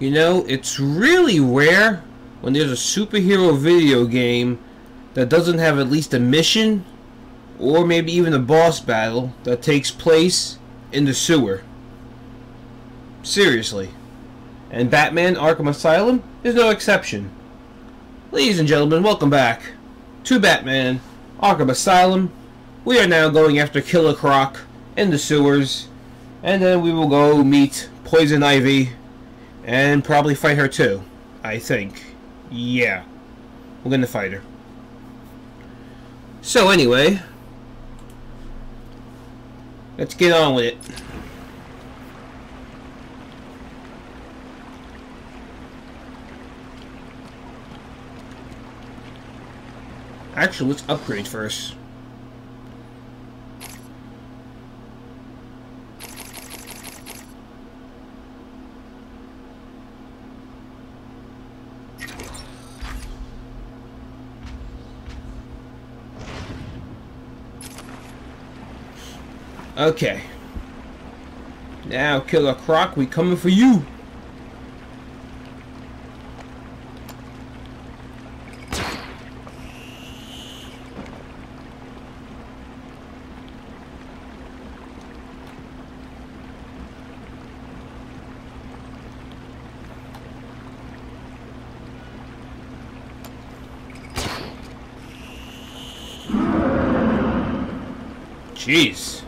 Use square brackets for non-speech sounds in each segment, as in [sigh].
You know, it's really rare when there's a superhero video game that doesn't have at least a mission or maybe even a boss battle that takes place in the sewer. Seriously. And Batman Arkham Asylum is no exception. Ladies and gentlemen, welcome back to Batman Arkham Asylum. We are now going after Killer Croc in the sewers, and then we will go meet Poison Ivy and probably fight her too. I think. Yeah. We're gonna fight her. So anyway, let's get on with it. Actually, let's upgrade first. Okay. Now, Killer Croc, we coming for you. Jeez.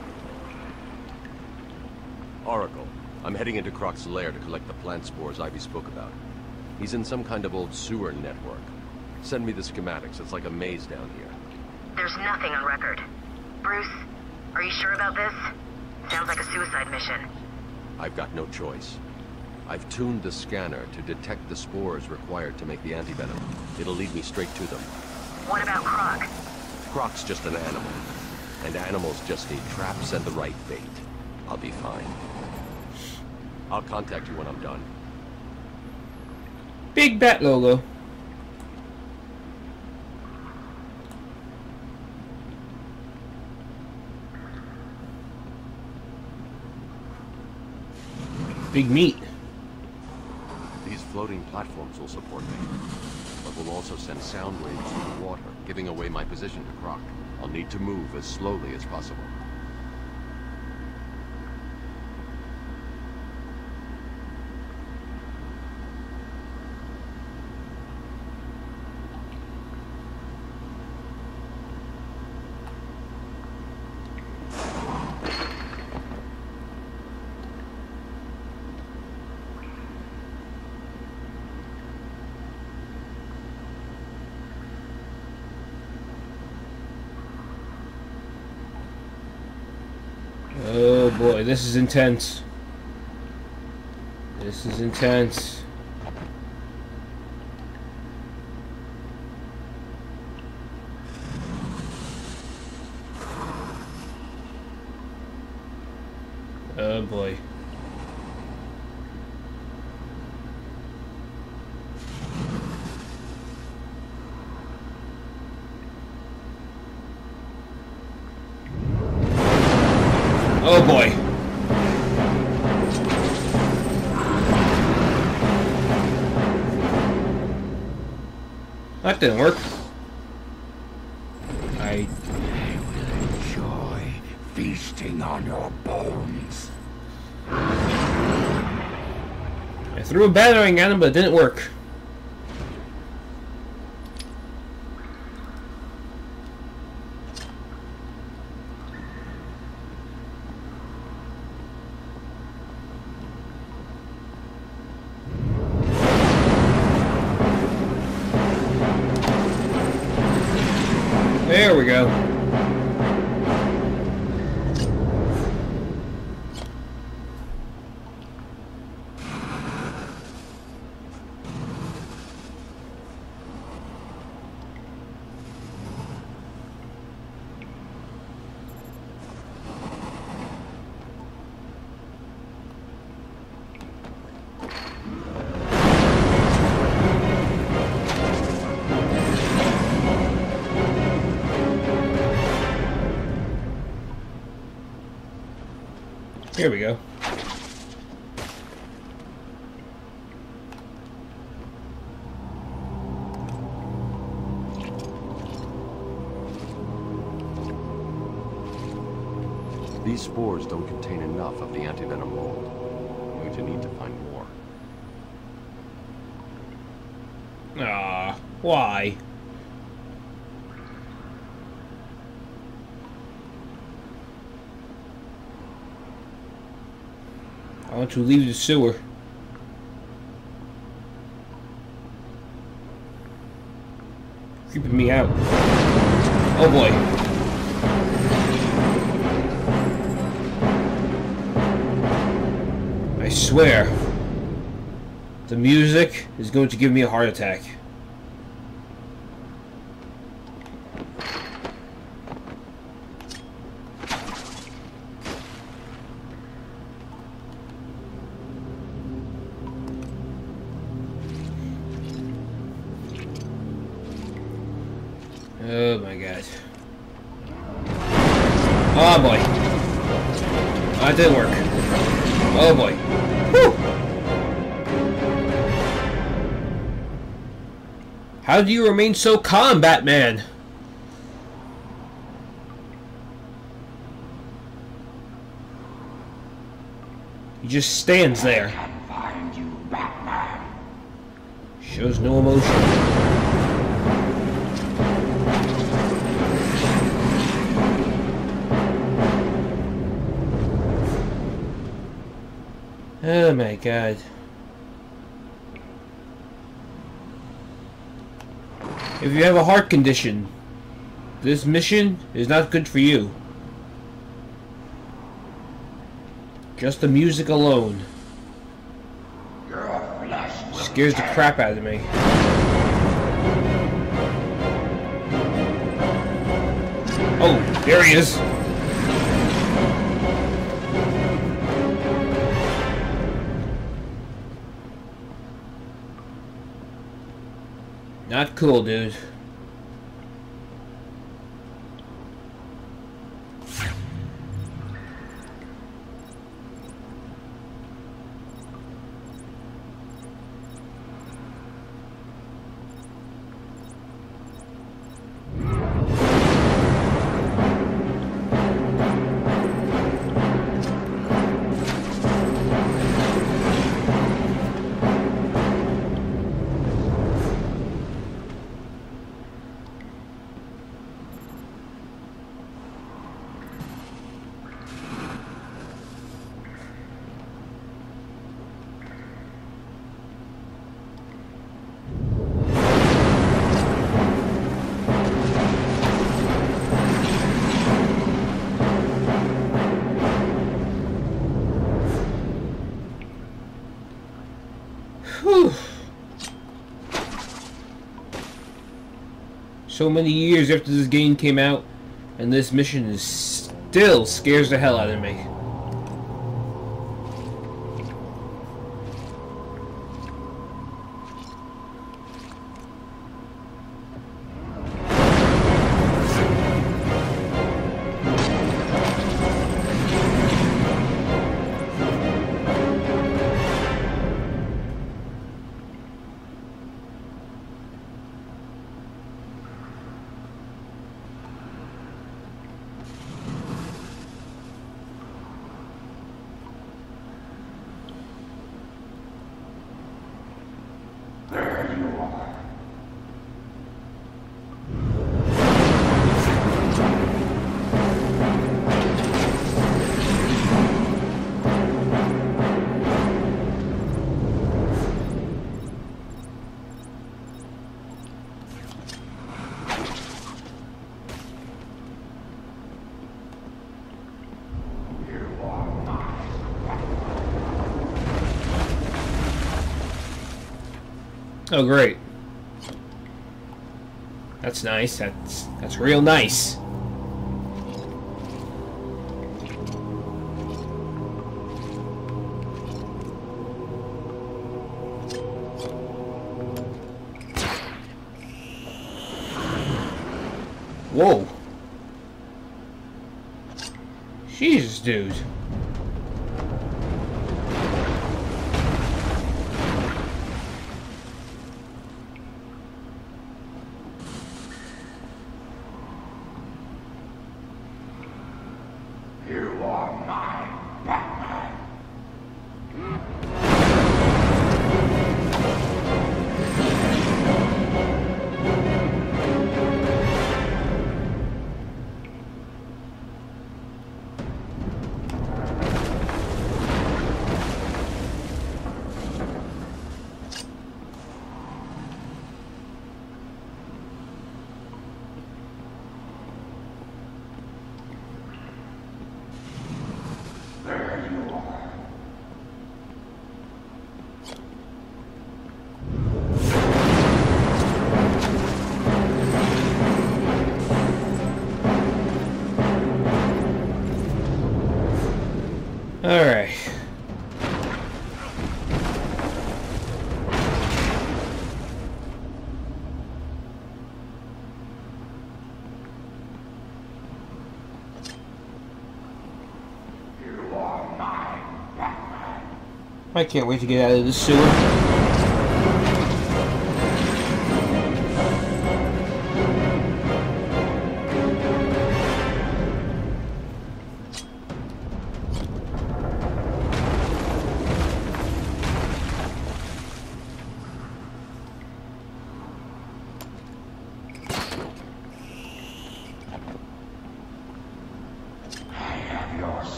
Oracle, I'm heading lair to collect the plant spores Ivy spoke about. He's in some kind of old sewer network. Send me the schematics. It's like a maze down here. There's nothing on record. Bruce, are you sure about this? Sounds like a suicide mission. I've got no choice. I've tuned the scanner to detect the spores required to make the antivenom. It'll lead me straight to them. What about Croc? Croc's just an animal. And animals just need traps and the right bait. I'll be fine. I'll contact you when I'm done. Big bat logo. Big meat. These floating platforms will support me, but will also send sound waves through the water, giving away my position to Croc. I'll need to move as slowly as possible. Oh boy, this is intense. This is intense. Didn't work. I will Enjoy feasting on your bones. I threw a batarang at him, but it didn't work. We go. Here we go. These spores don't contain enough of the antivenom mold. we need to find more. Ah, why? Want to leave the sewer. Creeping me out. Oh boy. I swear, the music is going to give me a heart attack. You remain so calm, Batman? He just stands there. You, Shows no emotion. Oh my god. If you have a heart condition, this mission is not good for you. Just the music alone scares the crap out of me. Oh, there he is. Not cool, dude. So many years after this game came out, and this mission is still scares the hell out of me. Oh, great. That's nice. That's that's real nice. Whoa. Jesus, dude. I can't wait to get out of this sewer.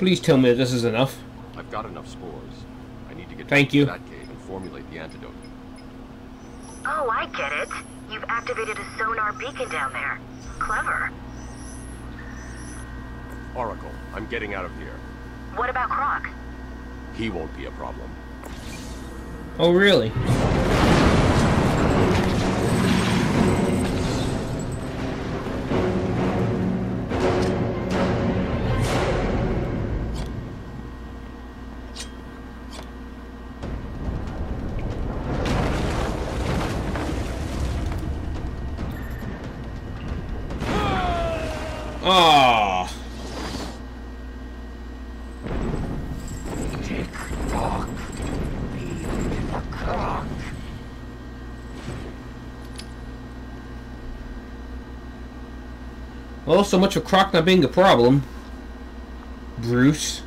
Please tell me that this is enough. I've got enough spores. I need to get Thank back to you. that cave and formulate the antidote. Oh, I get it. You've activated a sonar beacon down there. Clever. Oracle, I'm getting out of here. What about Croc? He won't be a problem. Oh, really? Ah. Tick the. Well, so much for Croc not being a problem. Bruce.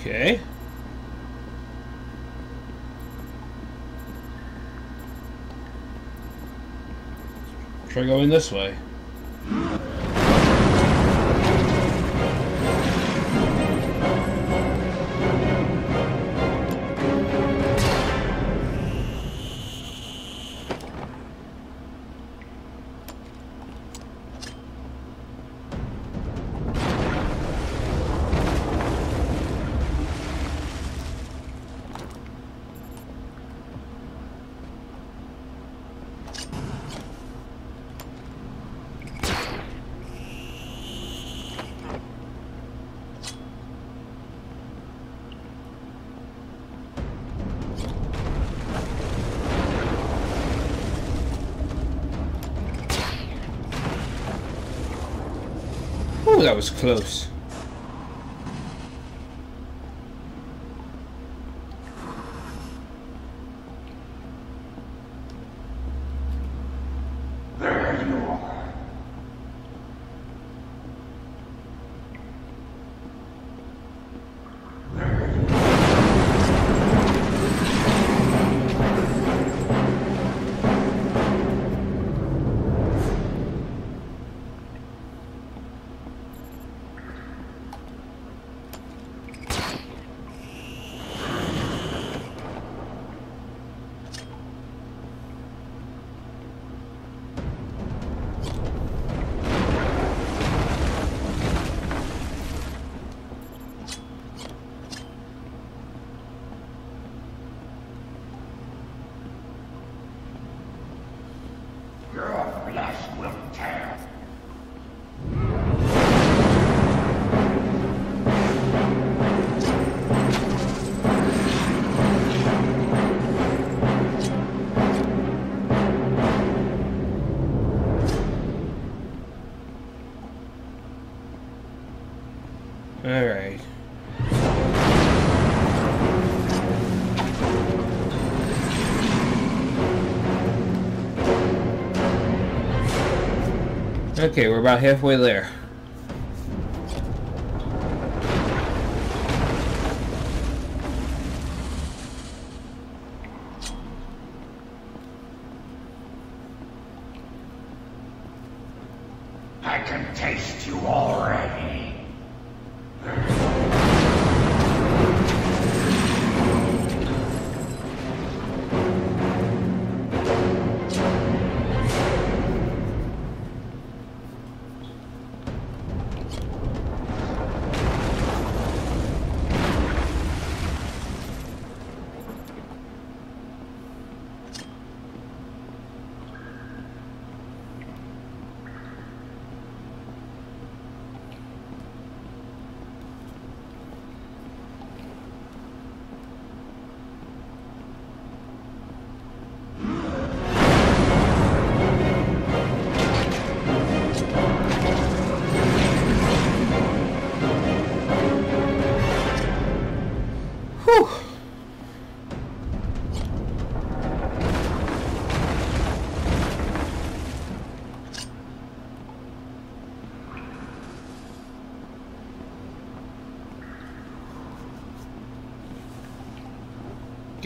Okay. Try going this way. That was close. Okay, we're about halfway there.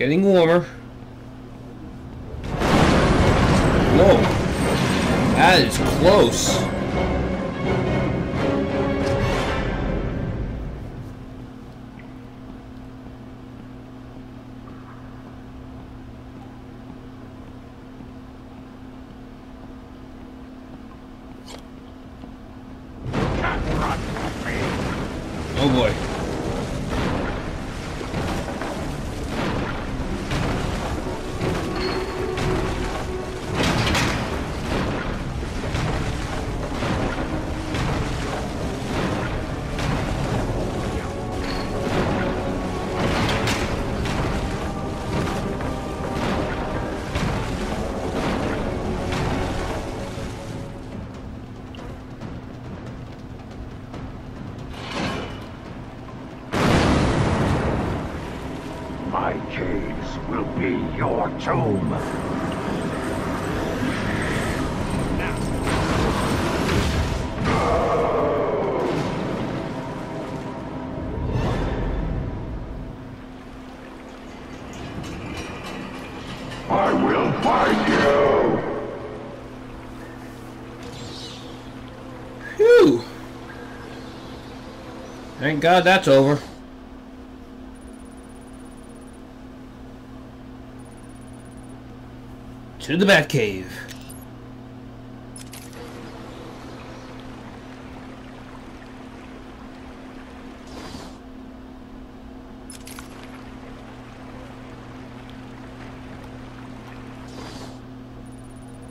Getting warmer. Whoa. That is close. Caves will be your tomb. I will find you! Phew. Thank God that's over. To the Batcave.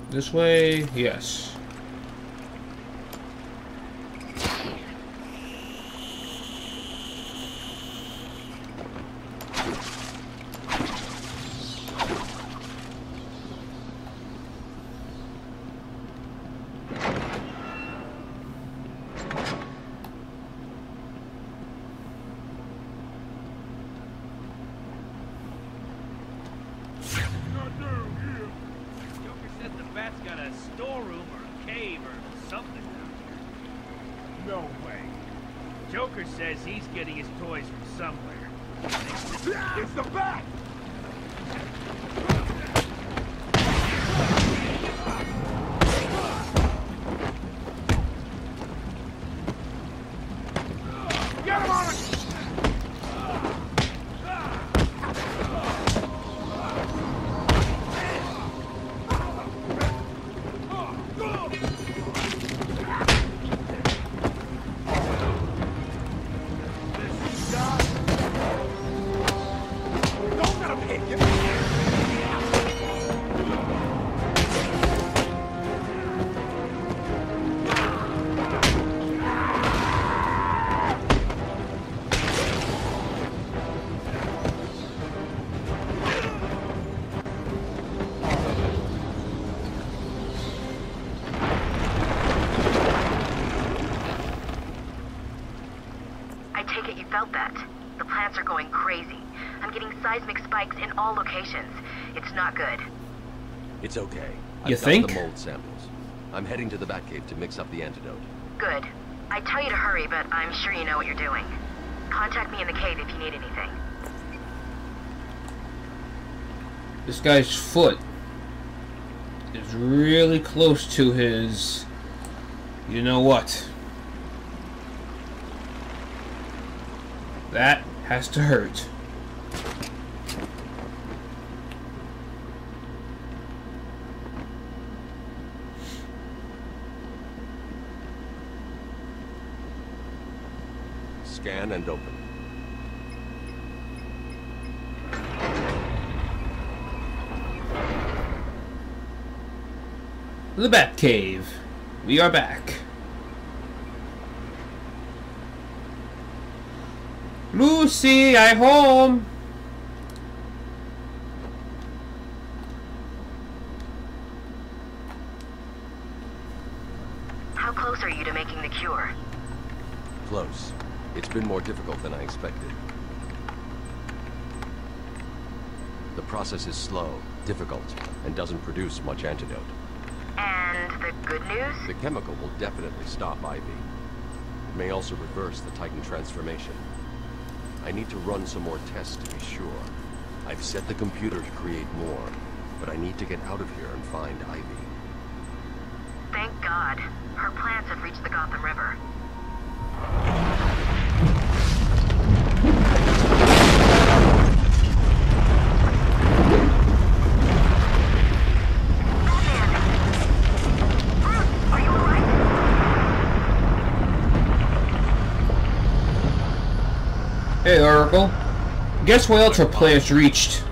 This way, yes. Joker said the bat's got a storeroom or a cave or something down here. No way. Joker says he's getting his toys from somewhere. It's the bat! In. It's not good. It's okay. You I've got think? the mold samples. I'm heading to the Batcave to mix up the antidote. Good. I tell you to hurry, but I'm sure you know what you're doing. Contact me in the cave if you need anything. This guy's foot is really close to his... You know what? That has to hurt. Scan and open. The Bat Cave. We are back. Lucy, I home. How close are you to making the cure? Close. It's been more difficult than I expected. The process is slow, difficult, and doesn't produce much antidote. And the good news? The chemical will definitely stop Ivy. It may also reverse the Titan transformation. I need to run some more tests to be sure. I've set the computer to create more, but I need to get out of here and find Ivy. Thank God. Her plants have reached the Gotham River. Guess what else our plants reached?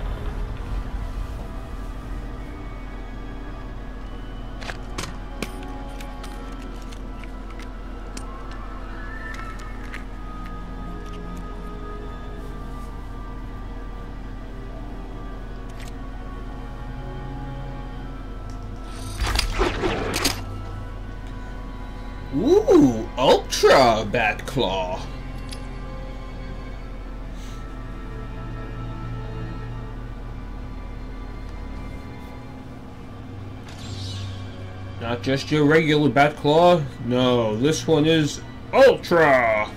Just your regular Bat Claw. No, this one is Ultra.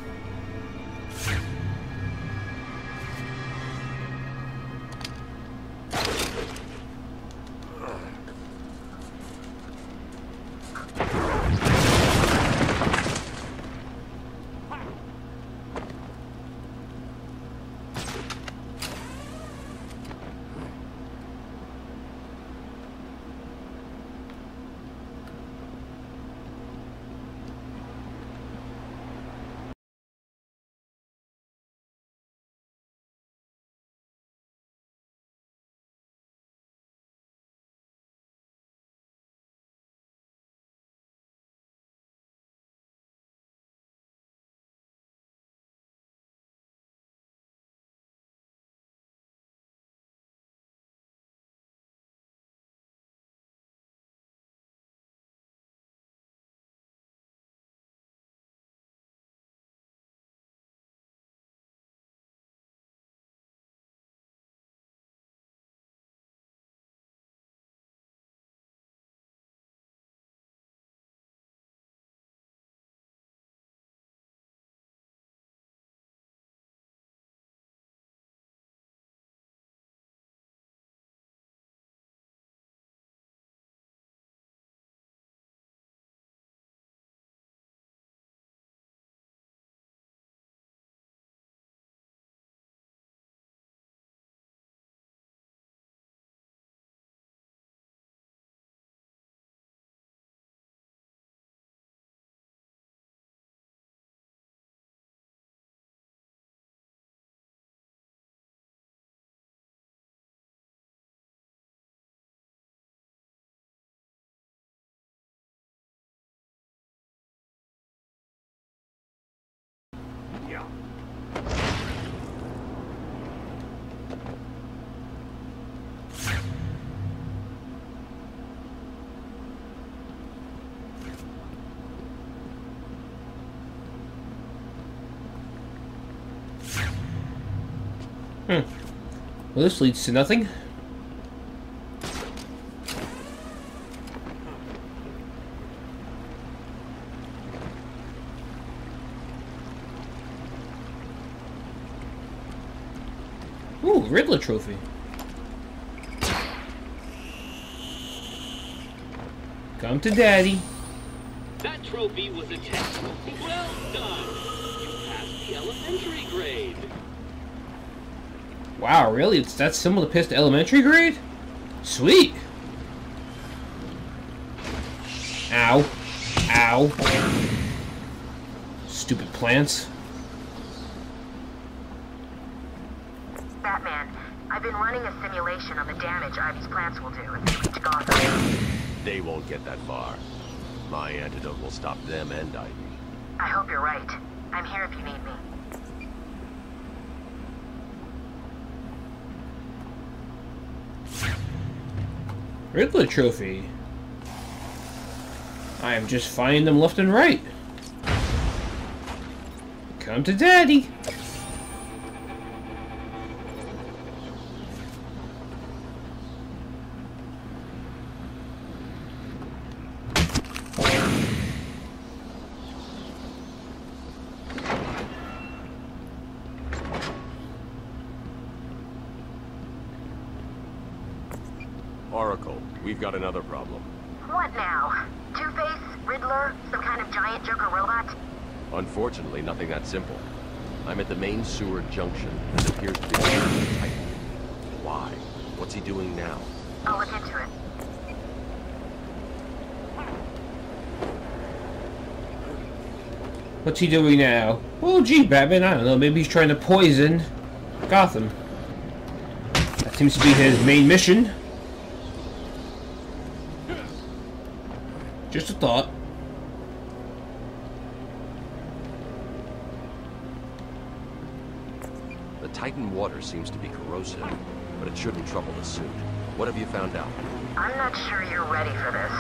Well, this leads to nothing. Ooh, Riddler trophy. Come to daddy. That trophy was a test. Well done. You passed the elementary grade. Wow, really? It's that simple to pass the elementary grade? Sweet. Ow. Ow. Stupid plants. Batman, I've been running a simulation on the damage Ivy's plants will do if they reach Gotham. They won't get that far. My antidote will stop them and Ivy. I hope you're right. I'm here if you need me. Riddler trophy. I am just finding them left and right. Come to daddy. Oracle, we've got another problem. What now? Two-Face? Riddler? Some kind of giant Joker robot? Unfortunately, nothing that simple. I'm at the main sewer junction, and it appears to be a Titan. Why? What's he doing now? I'll look into it. What's he doing now? Oh, gee, Batman, I don't know. Maybe he's trying to poison Gotham. That seems to be his main mission. Just a thought. The Titan water seems to be corrosive, but it shouldn't trouble the suit. What have you found out? I'm not sure you're ready for this.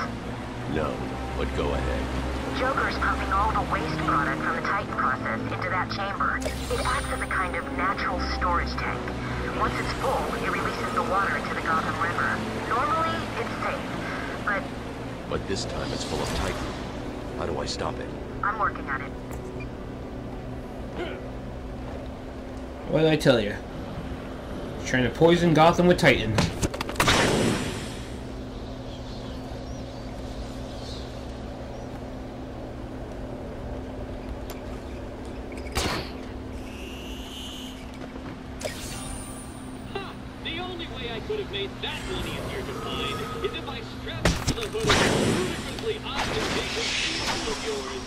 No, but go ahead. Joker's pumping all the waste product from the Titan process into that chamber. It acts as a kind of natural storage tank. Once it's full, it releases the water into the Gotham River. Normally, it's safe, but But this time it's full of Titan. How do I stop it? I'm working on it. What did I tell you? He's trying to poison Gotham with Titan. Ha! The only way I could have made that one easier to find is if I strapped it to the hood of a ludicrously ostentatious vehicle of yours.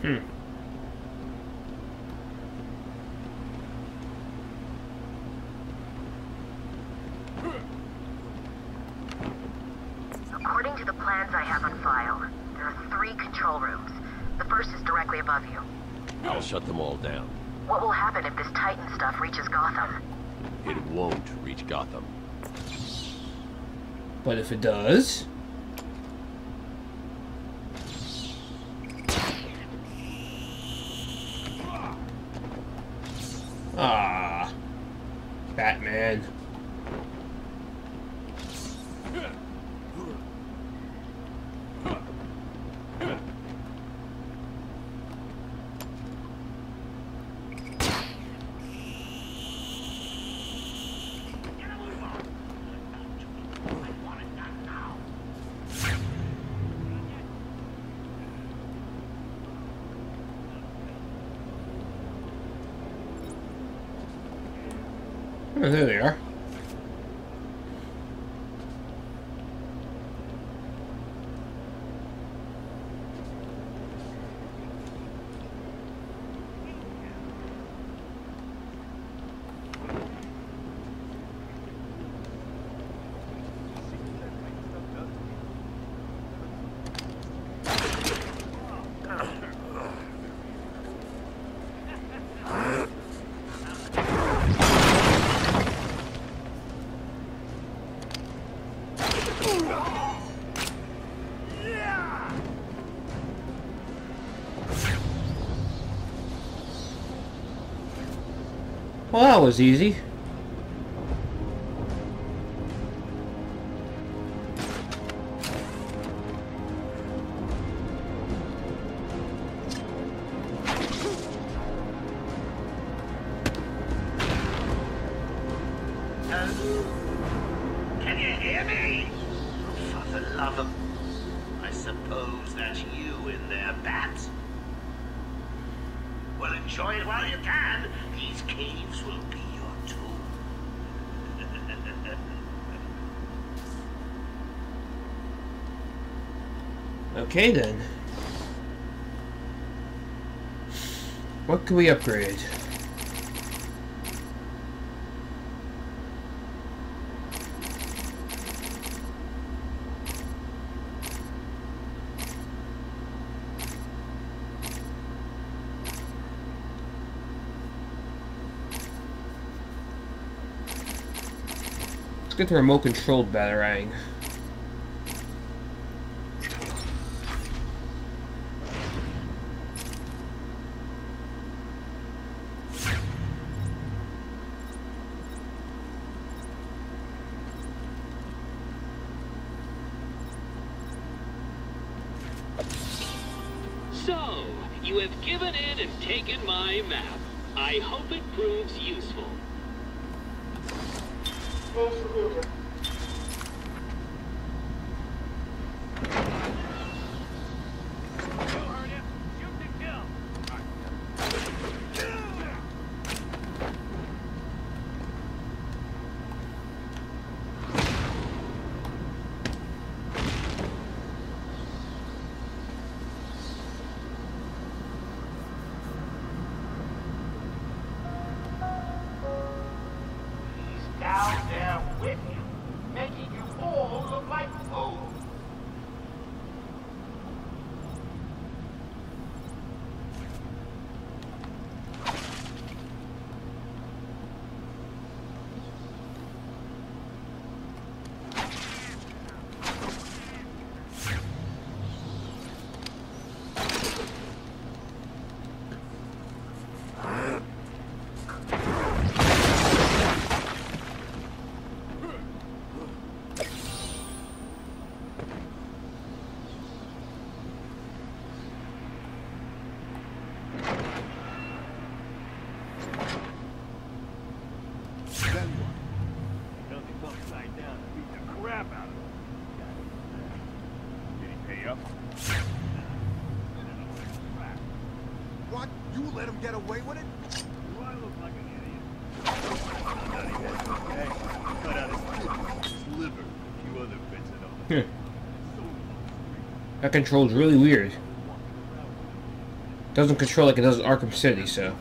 Hmm. According to the plans I have on file, there are three control rooms. The first is directly above you. I'll shut them all down. What will happen if this Titan stuff reaches Gotham? It won't reach Gotham. But if it does... Ah, Batman. Well, that was easy. Can you hear me? Oh, for the love of... I suppose that's you in there, Bat. Enjoy it while you can. These caves will be your tomb. [laughs] Okay then. What can we upgrade? Get the remote controlled batarang. That control's really weird. Doesn't control like it does Arkham City, so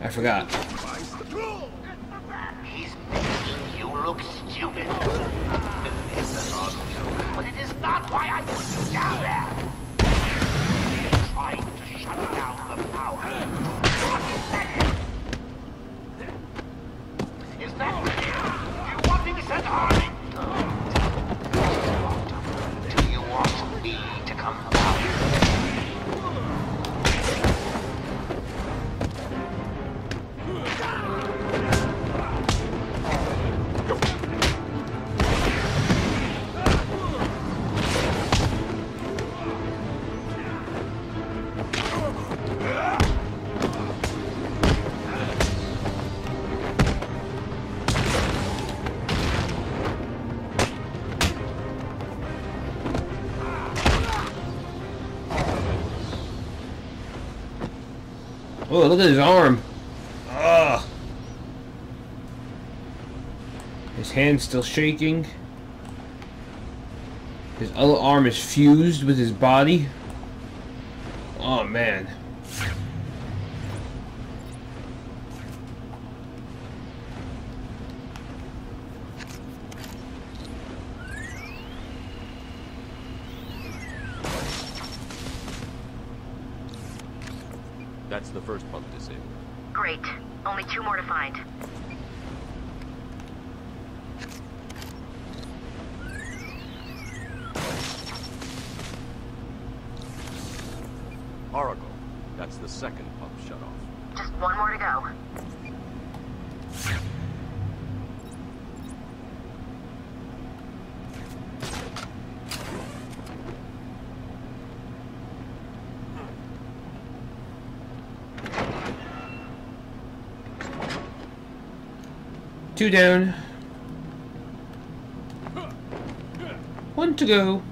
I forgot. Oh, look at his arm. Ugh. His hand's still shaking. His other arm is fused with his body. Oh man. That's the first pump disabled. Great. Only two more to find. Oracle. That's the second pump shut off. Just one more to go. Two down. One to go.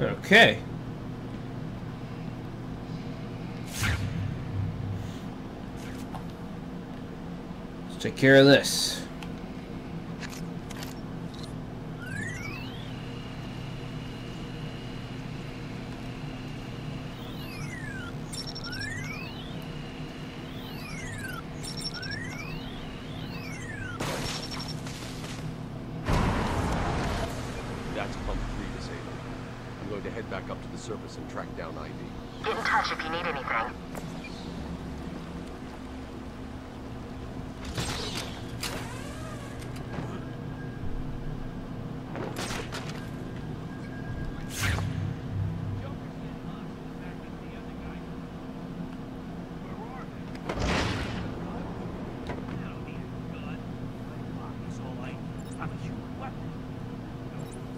Okay. Let's take care of this. That's pump three disabled. I'm going to head back up to the surface and track down Ivy. Get in touch if you need anything.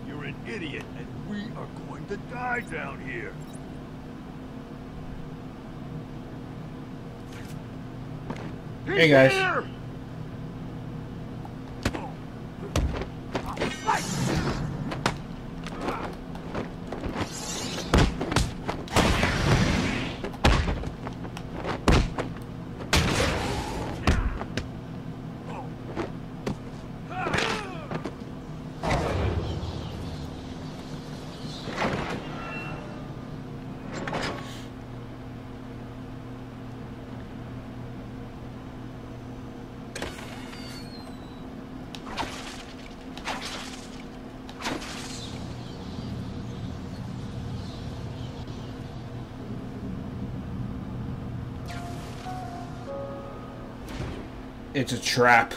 You're an idiot, and we are going to die down here. Hey guys. It's a trap.